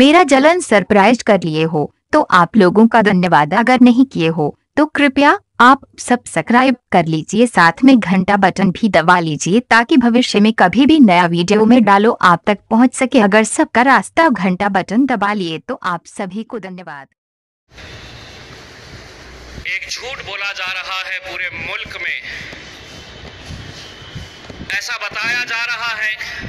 میرا جلن سرپرائز کر لیے ہو، تو آپ لوگوں کا دھنیہ واد اگر نہیں کیے ہو، تو کرپیا آپ سب سبسکرائب کر لیجیے، ساتھ میں گھنٹہ بٹن بھی دبا لیجیے، تاکہ بھوشیہ میں کبھی بھی نیا ویڈیو میں ڈالو، آپ تک پہنچ سکے۔ اگر سب کا راستہ گھنٹہ بٹن دبا لیے، تو آپ سبھی کو دھنیہ واد۔ ایک جھوٹ بولا جا رہا ہے پورے ملک میں۔ ایسا بتایا جا رہا ہے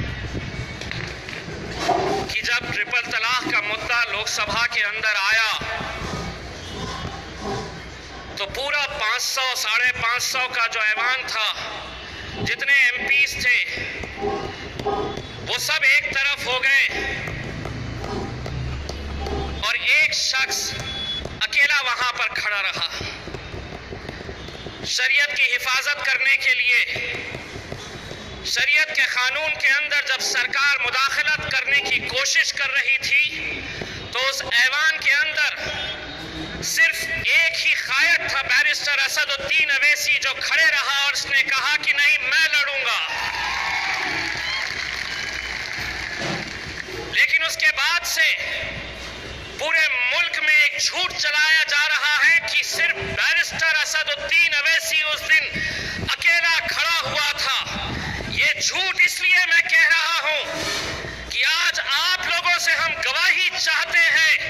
جب ٹرپل طلاق کا مدعا لوک سبھا کے اندر آیا، تو پورا پانچ سو، ساڑھے پانچ سو کا جو ایوان تھا، جتنے ایم پیس تھے، وہ سب ایک طرف ہو گئے۔ اور ایک شخص اکیلا وہاں پر کھڑا رہا۔ شریعت کی حفاظت کرنے کے لیے شریعت کے قانون کے اندر جب سرکار مداخلت کرنے کی کوشش کر رہی تھی، تو اس ایوان کے اندر صرف ایک ہی قائد تھا بیرسٹر اسد الدین اویسی جو کھڑے رہا اور اس نے کہا کہ نہیں، میں لڑوں گا۔ لیکن اس کے بعد سے پورے ملک میں ایک جھوٹ چلایا جا رہا ہے کہ صرف بیرسٹر اسد الدین اویسی اس دن اکیلا کھڑا ہوا تھا۔ جھوٹ اس لیے میں کہہ رہا ہوں کہ آج آپ لوگوں سے ہم گواہی چاہتے ہیں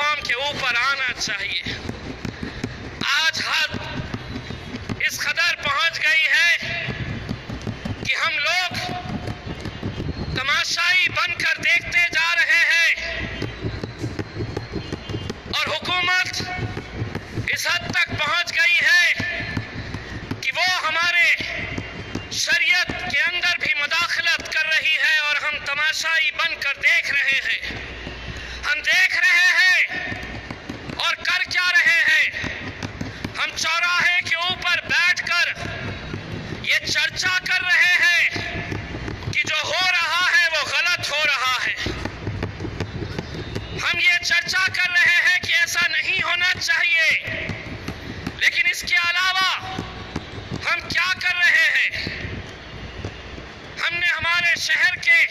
مقام کے اوپر آنا چاہیے۔ آج حد اس قدر پہنچ گئی ہے کہ ہم لوگ تماشائی بن کر دیکھتے جا رہے ہیں۔ اور حکومت اس حد تک پہنچ گئی ہے کہ وہ ہمارے شریعت کے اندر چرچا کر رہے ہیں کہ جو ہو رہا ہے وہ غلط ہو رہا ہے۔ ہم یہ چرچا کر رہے ہیں کہ ایسا نہیں ہونا چاہیے۔ لیکن اس کے علاوہ ہم کیا کر رہے ہیں؟ ہم نے ہمارے شہر کے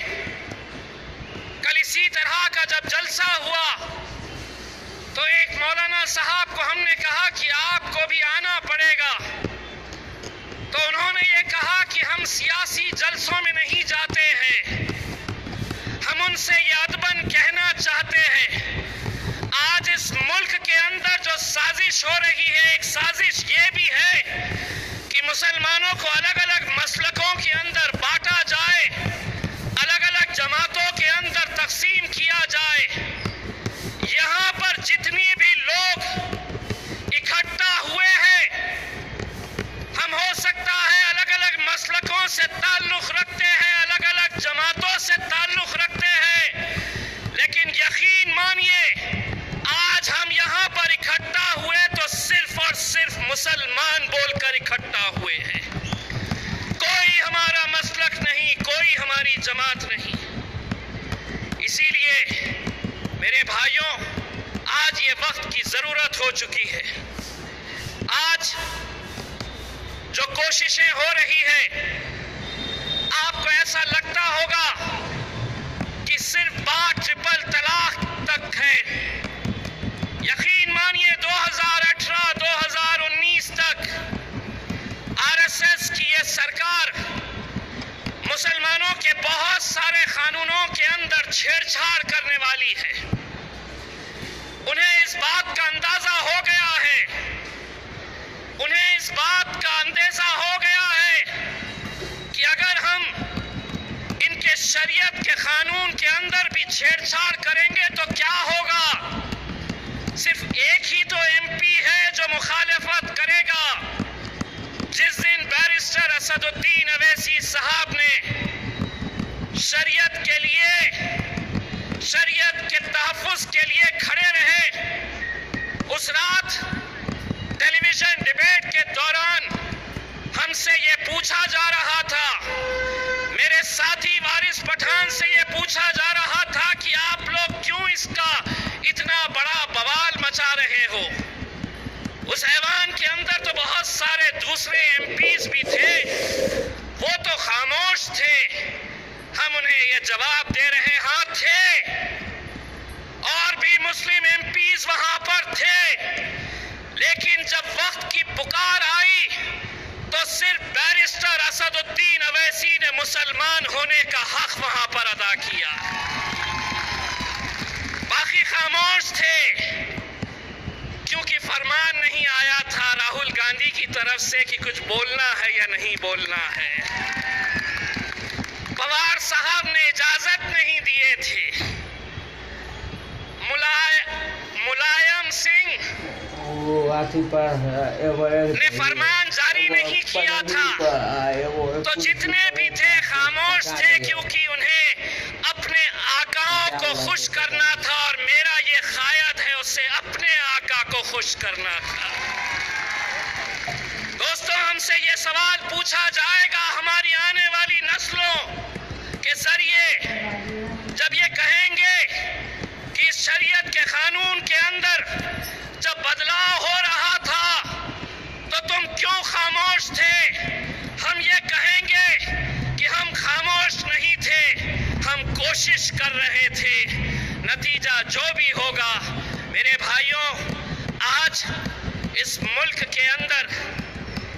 کل اسی طرح کا جب جلسہ ہوا تو ایک مولانا صاحب کو ہم نے کہا کہ آپ سیاسی جلسوں میں نہیں جاتے ہیں۔ ہم ان سے یادبن کہنا چاہتے ہیں۔ آج اس ملک کے اندر جو سازش ہو رہی ہے، ایک سازش یہ بھی ہے کہ مسلمانوں کو الگ الگ مسلکوں کے اندر ضرورت ہو چکی ہے۔ آج جو کوششیں ہو رہی ہیں، آپ کو ایسا لگتا ہوگا کہ صرف بات ٹرپل طلاق تک ہے۔ یقین مانیے، دو ہزار اٹھارہ، دو ہزار انیس تک آر ایس ایس کی یہ سرکار مسلمانوں کے بہت سارے قانونوں کے اندر چھیڑ چھاڑ کرنے والی ہے۔ انہیں اس بات کا اندازہ ہو گیا ہے۔ انہیں اس بات کا اندازہ ہو گیا ہے کہ اگر ہم ان کے شریعت کے قانون کے اندر بھی چھیڑ چھاڑ کریں گے تو کیا ہوگا؟ صرف ایک ہی تو ایم پی ہے جو مخالفت کرے گا۔ جس دن بیرسٹر اسد الدین اویسی صاحب نے شریعت کے لیے شریعت کے تحفظ کے لیے کھڑے رہے۔ اس رات ٹیلی ویژن ڈبیٹ کے دوران ہم سے یہ پوچھا جا رہا تھا۔ میرے ساتھی وارس پتھان سے یہ پوچھا جا رہا تھا کہ آپ لوگ کیوں اس کا اتنا بڑا بوال مچا رہے ہو۔ اس ایوان کے اندر تو بہت سارے دوسرے ایم پیز بھی تھے۔ وہ تو خاموش تھے۔ ہم انہیں یہ جواب دے رہے ہاں تھے۔ مسلم ایم پیز وہاں پر تھے۔ لیکن جب وقت کی پکار آئی تو صرف بیرسٹر اسد الدین اویسی نے مسلمان ہونے کا حق وہاں پر ادا کیا۔ باقی خاموش تھے۔ کیونکہ فرمان نہیں آیا تھا راہل گاندھی کی طرف سے کہ کچھ بولنا ہے یا نہیں بولنا ہے۔ پوار صاحب نے اجازت نہیں ساتھی پر فرمان جاری نہیں کیا تھا۔ تو جتنے بھی تھے خاموش تھے کیونکہ انہیں اپنے آقاوں کو خوش کرنا تھا اور میرا یہ خواہد ہے اسے اپنے آقا کو خوش کرنا تھا۔ دوستو ہم سے یہ سوال پوچھا جائے گا ہماری آنے والی نسلوں کے ذریعے۔ جب یہ کہیں گے کہ اس شریعت کے خانون کے اندر جب بدلاؤ ہو کیوں خاموش تھے۔ ہم یہ کہیں گے کہ ہم خاموش نہیں تھے ہم کوشش کر رہے تھے۔ نتیجہ جو بھی ہوگا میرے بھائیوں آج اس ملک کے اندر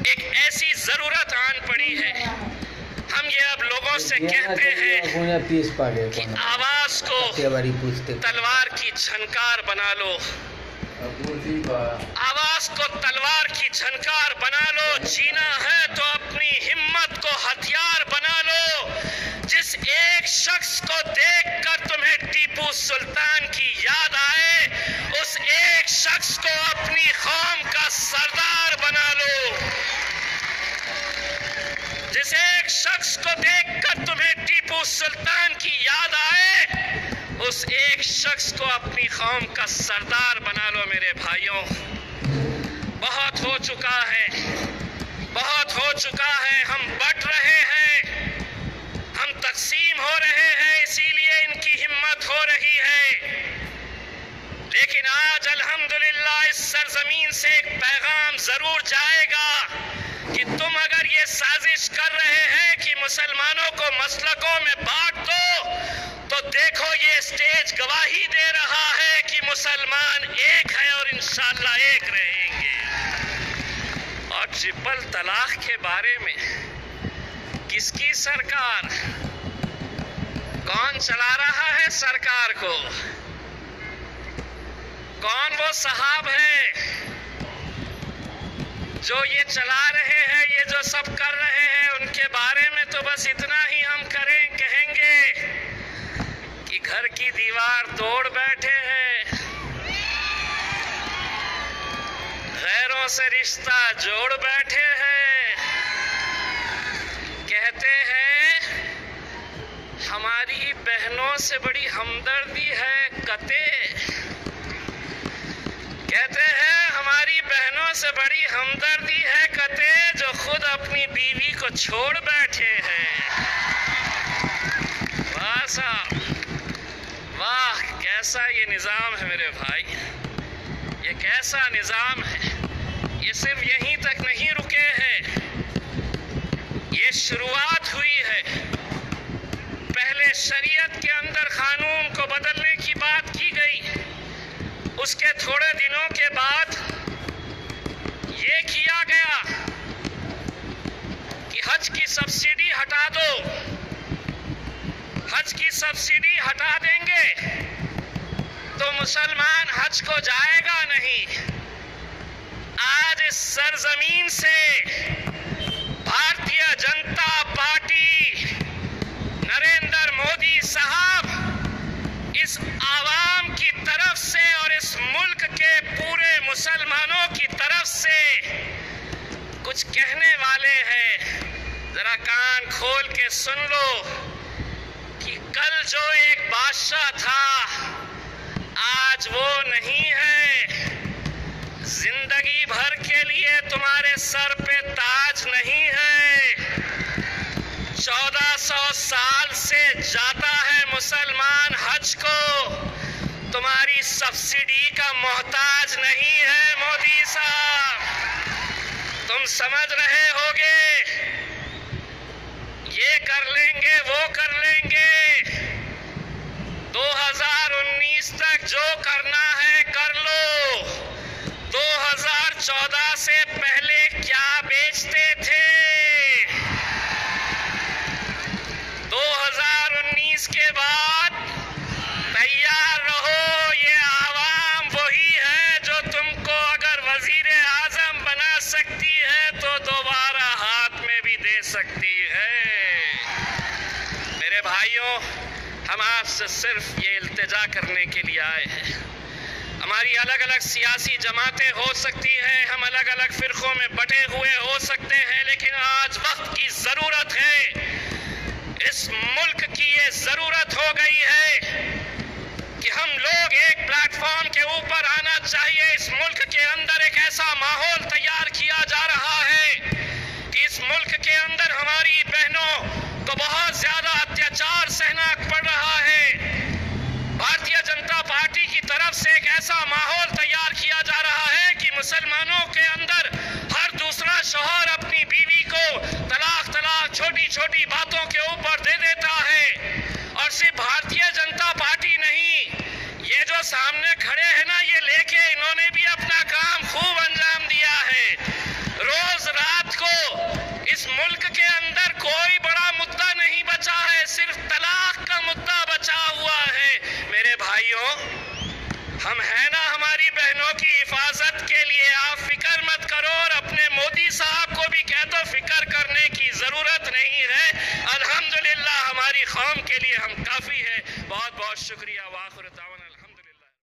ایک ایسی ضرورت آن پڑی ہے۔ ہم یہ اب لوگوں سے کہتے ہیں کہ آواز کو تلوار کی چھنکار بنا لو۔ آواز کو تلوار کی جھنکار بنا لو، جینا ہے تو اپنی ہمت کو ہتھیار بنا لو۔ جس ایک شخص کو دیکھ کر تمہیں ٹیپو سلطان کی یاد آئے، اس ایک شخص کو اپنی قوم کا سردار بنا لو۔ جس ایک شخص کو دیکھ کر تمہیں ٹیپو سلطان کی یاد آئے، اس ایک شخص کو اپنی قوم کا سردار بنا لو میرے بھائیوں۔ بہت ہو چکا ہے۔ بہت ہو چکا ہے۔ ہم بٹ رہے ہیں۔ ہم تقسیم ہو رہے ہیں۔ اسی لیے ان کی ہمت ہو رہی ہے۔ لیکن آج الحمدللہ اس سرزمین سے ایک پیغام ضرور جائے گا کہ تم اگر یہ سازش کر رہے ہیں کہ مسلمانوں کو مسلکوں میں بات سٹیج گواہی دے رہا ہے کہ مسلمان ایک ہے اور انشاءاللہ ایک رہیں گے۔ اور جی، ٹرپل طلاق کے بارے میں کس کی سرکار کون چلا رہا ہے سرکار کو؟ کون وہ صاحب ہے جو یہ چلا رہے ہیں، یہ جو سب کر رہے ہیں، ان کے بارے میں تو بس اتنا ہی ہم کریں، کہیں گے۔ گھر کی دیوار توڑ بیٹھے ہیں۔ غیروں سے رشتہ جوڑ بیٹھے ہیں۔ کہتے ہیں، ہماری بہنوں سے بڑی ہمدردی ہے کتے کہتے ہیں، ہماری بہنوں سے بڑی ہمدردی ہے کتے جو خود اپنی بیوی کو چھوڑ بیٹھے ہیں۔ صاحب۔ آہ، کیسا یہ نظام ہے میرے بھائی؟ یہ کیسا نظام ہے؟ یہ صرف یہیں تک نہیں رکے ہیں۔ یہ شروعات ہوئی ہے۔ پہلے شریعت کے اندر قانون کو بدلنے کی بات کی گئی۔ اس کے تھوڑے دنوں کے بعد یہ کیا گیا کہ حج کی سبسڈی ہٹا دو۔ حج کی سبسڈی ہٹا دیں گے۔ تو مسلمان حج کو جائے گا نہیں۔ آج اس سرزمین سے بھارتیہ جنتا پارٹی نریندر مودی صاحب اس عوام کی طرف سے اور اس ملک کے پورے مسلمانوں کی طرف سے کچھ کہنے والے ہیں۔ ذرا کان کھول کے سن لو۔ کل جو ایک بادشاہ تھا، آج وہ نہیں ہے۔ زندگی بھر کے لیے تمہارے سر پہ تاج نہیں ہے۔ چودہ سو سال سے جاتا ہے مسلمان حج کو۔ تمہاری سبسڈی کا محتاج نہیں ہے، مودی صاحب۔ تم سمجھ رہے ہوگے؟ یہ کر لیں گے، وہ کر لیں گے دو ہزار انیس تک جو کرنا ہے کر لو۔ دو ہزار چودہ سے پہلے کیا بیچتے تھے؟ دو ہزار انیس کے بعد تیار رہو، یہ عوام وہی ہے جو تم کو اگر وزیر اعظم بنا سکتی ہے، تو دوبارہ ہاتھ میں بھی دے سکتی ہے۔ میرے بھائیوں، ہم آپ سے صرف یہ التجا کرنے کے لیے آئے ہیں۔ ہماری الگ الگ سیاسی جماعتیں ہو سکتی ہیں، ہم الگ الگ فرقوں میں بٹے ہوئے ہو سکتے ہیں، لیکن آج وقت کی ضرورت ہے۔ اس ملک کی یہ ضرورت ہو گئی ہے کہ ہم لوگ ایک پلیٹ فارم کے اوپر آنا چاہیے۔ اس ملک کے اندر ایک ایسا ماحول تیار کیا جا رہا ہے کہ اس ملک کے اندر ہماری بہنوں کو بہت زیادہ اتیاچار سہنا پڑ رہا ہے بھارتیہ جنتا پارٹی کی طرف سے ایک ایسا ماحول تیار کیا جا رہا ہے کہ مسلمانوں کے اندر ہر دوسرا شوہر اپنی بیوی کو طلاق طلاق چھوٹی چھوٹی باتوں کے اوپر دے دیتا ہے اور صرف بھارتیہ جنتا پارٹی نہیں یہ جو سامنے کھڑے ہیں نا، یہ لے کے انہوں نے بھی اپنا کام خوب انجام دیا ہے۔ روز رات کو اس ملک کے اندر کوئی بڑا مدعا نہیں بچا ہے، صرف طلاق کا مدعا بچا ہوا ہے۔ میرے بھائیوں، ہم ہیں نا ہماری بہنوں کی حفاظت کے لیے۔ آپ فکر مت کرو اور اپنے مودی صاحب کو بھی کہہ دو، فکر کرنے کی ضرورت نہیں ہے۔ الحمدللہ، ہماری قوم کے لیے ہم کافی ہے بہت بہت شکریہ۔